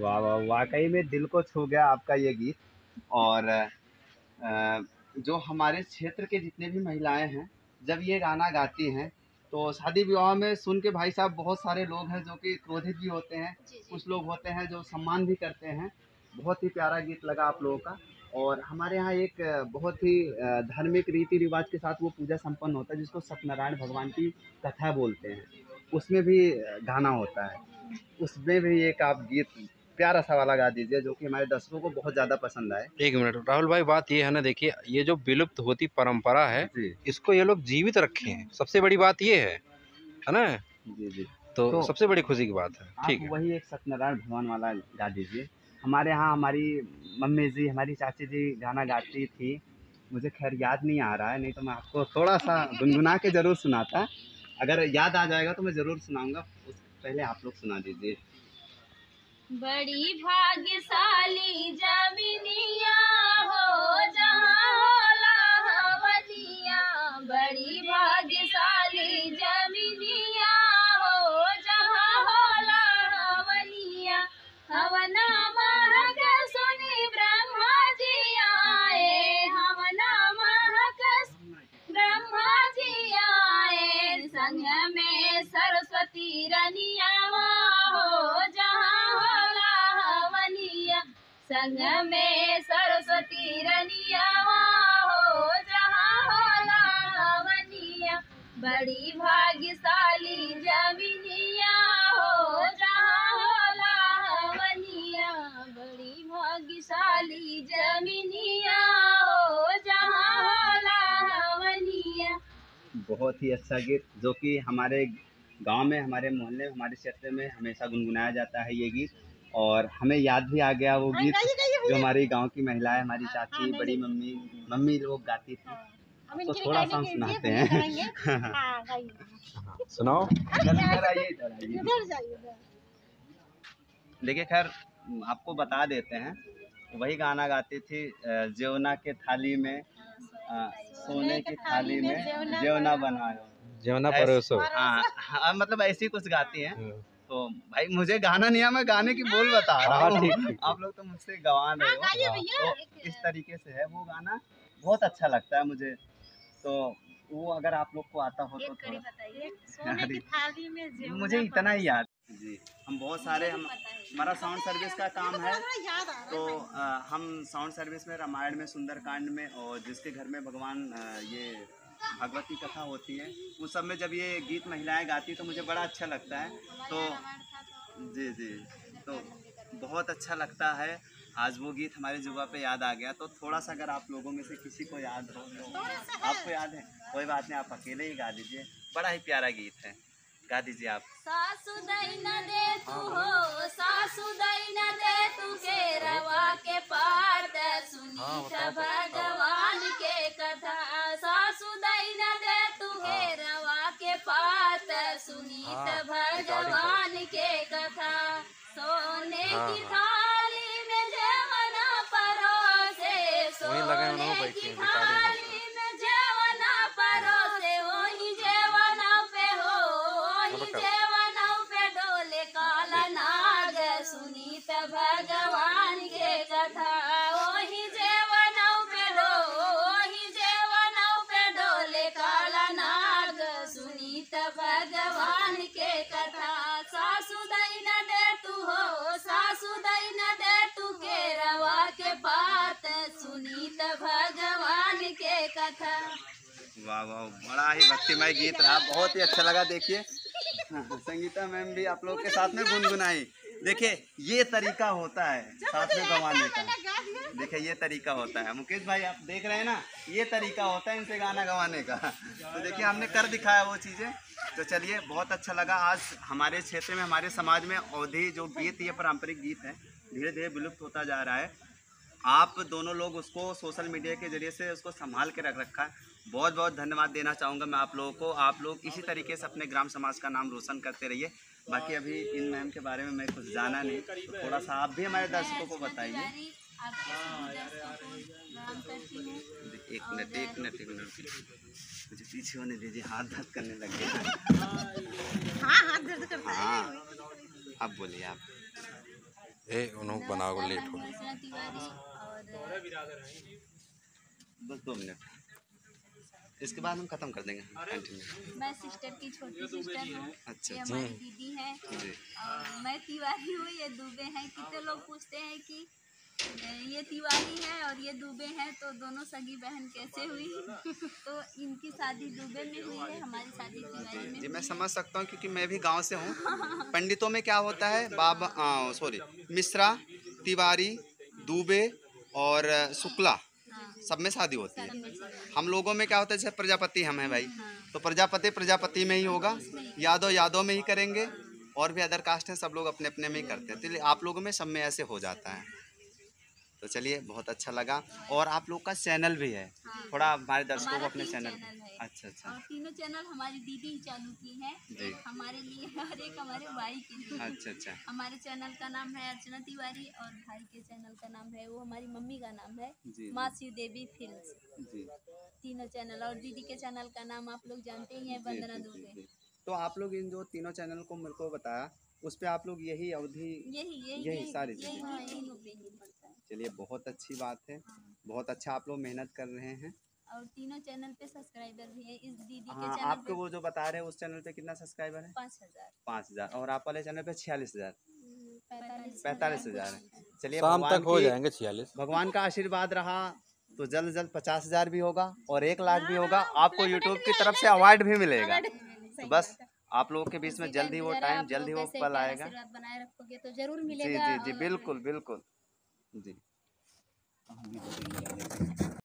वाह वाह वाकई में दिल को छू गया आपका ये गीत। और अ, जो हमारे क्षेत्र के जितने भी महिलाएँ हैं जब ये गाना गाती हैं तो शादी विवाह में सुन के भाई साहब बहुत सारे लोग हैं जो कि क्रोधित भी होते हैं कुछ लोग होते हैं जो सम्मान भी करते हैं। बहुत ही प्यारा गीत लगा आप लोगों का। और हमारे यहाँ एक अ, बहुत ही अ, धार्मिक रीति रिवाज के साथ वो पूजा संपन्न होता है जिसको सत्यनारायण भगवान की कथा बोलते हैं। उसमें भी अ, गाना होता है। उसमें भी एक आप गीत प्यारा सा वाला गा दीजिए जो कि हमारे दर्शकों को बहुत ज़्यादा पसंद आए। एक मिनट राहुल भाई बात ये है ना देखिए ये जो विलुप्त होती परंपरा है इसको ये लोग जीवित रखे हैं। सबसे बड़ी बात ये है है ना? जी जी। तो, तो- सबसे बड़ी खुशी की बात है ठीक है। वही एक सत्यनारायण भगवान वाला गा दीजिए। हमारे यहाँ हमारी मम्मी जी हमारी चाची जी गाना गाती थी। मुझे खैर याद नहीं आ रहा है नहीं तो मैं आपको थोड़ा सा गुनगुना के ज़रूर सुनाता। अगर याद आ जाएगा तो मैं ज़रूर सुनाऊँगा पहले आप लोग सुना दीजिए। बड़ी भाग्यशाली जमीनिया हो जहाँ हवनिया बड़ी भाग्यशाली जमीनिया हो जहाँ हवनिया हवना महक सुनी ब्रह्मा जी आए हवना महक ब्रह्मा जी आए। संग में सरस्वती रनिया संग में सरस्वती रनिया हो, जहाँ होला हवनिया बड़ी भाग्यशाली जमीनिया हो, जहाँ होला हवनिया बड़ी भाग्यशाली जमीनिया हो, जहाँ होला हवनिया बहुत ही अच्छा गीत, जो कि हमारे गाँव में, हमारे मोहल्ले, हमारे क्षेत्र में हमेशा गुनगुनाया जाता है ये गीत। और हमें याद भी आ गया वो गीत जो हमारी गाँव की महिलाएँ हमारी चाची बड़ी मम्मी मम्मी लोग गाती थी। तो थोड़ा सा हम सुनाते हैं। हाँ, सुनाओ। देखिए खैर आपको बता देते हैं वही गाना गाती थी जेवना के थाली में अ, सोने की थाली में जेवना बनायो जमुना ऐस- परोसो। हाँ हाँ मतलब ऐसी कुछ गाती हैं। तो भाई मुझे गाना नहीं है मैं गाने की बोल बता रहा हाँ, हूँ। आप लोग तो मुझसे गवा रहे हो। तो इस तरीके से है वो गाना। बहुत अच्छा लगता है मुझे। तो वो अगर आप लोग को आता हो तो थोड़ा सोने की थाली में जेवना मुझे इतना ही याद जी। हम बहुत सारे हम हमारा साउंड सर्विस का काम है। तो अ, हम साउंड सर्विस में रामायण में सुंदरकांड में और जिसके घर में भगवान ये भगवती कथा होती है। उस सब में जब ये गीत महिलाएँ गाती तो मुझे बड़ा अच्छा लगता है। तो जी जी। तो बहुत अच्छा लगता है। आज वो गीत हमारे जुबा पे याद आ गया। तो थोड़ा सा अगर आप लोगों में से किसी को याद हो तो आपको याद है? कोई बात नहीं, आप अकेले ही गा दीजिए। बड़ा ही प्यारा गीत है। गा दीजिए आप। सासु भगवान के कथा सोने की वाह वाह, बड़ा ही भक्तिमय गीत रहा। बहुत ही अच्छा लगा, देखिए। संगीता मैम भी आप लोग के साथ में गुनगुनाई। देखिए, ये तरीका होता है साथ में गवाने का। देखिए, ये तरीका होता है। मुकेश भाई, आप देख रहे हैं ना, ये तरीका होता है इनसे गाना गवाने का। तो देखिए, हमने कर दिखाया वो चीज़ें। तो चलिए, बहुत अच्छा लगा। आज हमारे क्षेत्र में, हमारे समाज में अवधि जो गीत, ये पारंपरिक गीत है धीरे धीरे विलुप्त होता जा रहा है। आप दोनों लोग उसको सोशल मीडिया के ज़रिए से उसको संभाल के रख रखा है। बहुत बहुत धन्यवाद देना चाहूँगा मैं आप लोगों को। आप लोग इसी तरीके से अपने ग्राम समाज का नाम रोशन करते रहिए। बाकी अभी इन मैम के बारे में मैं कुछ जाना नहीं तो थोड़ा सा आप भी हमारे दर्शकों को बताइए। एक मिनट एक मिनट एक मिनट। मुझे पीछे होने दीजिए हाथ दर्द करने लग गया हाँ हाथ दर्द करता है। हाँ अब बोलिए आप। ए उन्होंने बनाओ लेट हो बस दो मिनट। इसके बाद हम खत्म कर देंगे। मैं सिस्टर की छोटी सिस्टर हूँ। अच्छा ये हमारी दीदी है। और मैं तिवारी हूँ ये दुबे हैं। कितने लोग पूछते हैं कि ये तिवारी है और ये दुबे हैं तो दोनों सगी बहन कैसे हुई? तो इनकी शादी दुबे में हुई है हमारी शादी तिवारी में जी मैं समझ सकता हूँ क्योंकि मैं भी गाँव से हूँ। पंडितों में क्या होता है? बाबा सॉरी मिश्रा तिवारी दुबे और शुक्ला। हाँ सब में शादी होती है। हम लोगों में क्या होता है जैसे प्रजापति हम हैं भाई। हाँ तो प्रजापति प्रजापति में ही होगा। यादव यादव में ही करेंगे। और भी अदर कास्ट हैं सब लोग अपने अपने में ही करते हैं। तो आप लोगों में सब में ऐसे हो जाता है। तो चलिए बहुत अच्छा लगा। और आप लोग का चैनल भी है? हाँ। थोड़ा हमारे दर्शकों को अपने चैनल है। अच्छा अच्छा। और तीनों चैनल हमारी दीदी ही चालू की है। हमारे लिए और एक हमारे भाई के लिए अच्छा अच्छा। हमारे चैनल का नाम है अर्चना तिवारी और भाई के चैनल का नाम है वो हमारी मम्मी का नाम है जी माँ शिव देवी फ़िल्म तीनों चैनल और दीदी के चैनल का नाम आप लोग जानते ही है वंदना जी, दुबे तो आप लोग इन जो तीनों चैनल को मेरे को बताया उस पे आप लोग यही अवधि यही यही यही सारी चीज़ें। ही है चलिए बहुत अच्छी बात है। बहुत अच्छा आप लोग मेहनत कर रहे हैं। और तीनों चैनल पे सब्सक्राइबर भी है। इस दीदी के हाँ चैनल आपके वो जो बता रहे हैं उस चैनल पे कितना सब्सक्राइबर है? पाँच हज़ार। पाँच हज़ार। और आप वाले चैनल पे छियालीस हज़ार। पैंतालीस हज़ार। चलिए शाम भगवान तक हो जाएँगे छियालीस। भगवान का आशीर्वाद रहा तो जल्द जल्द पचास हज़ार भी होगा और एक लाख भी होगा। आपको यूट्यूब की तरफ़ से अवार्ड भी मिलेगा। तो बस आप लोगों के बीच में जल्द ही वो टाइम जल्द ही वो पल आएगा। बनाए रखोगे तो ज़रूर जी मिलेगा जी जी और- बिल्कुल बिल्कुल। जी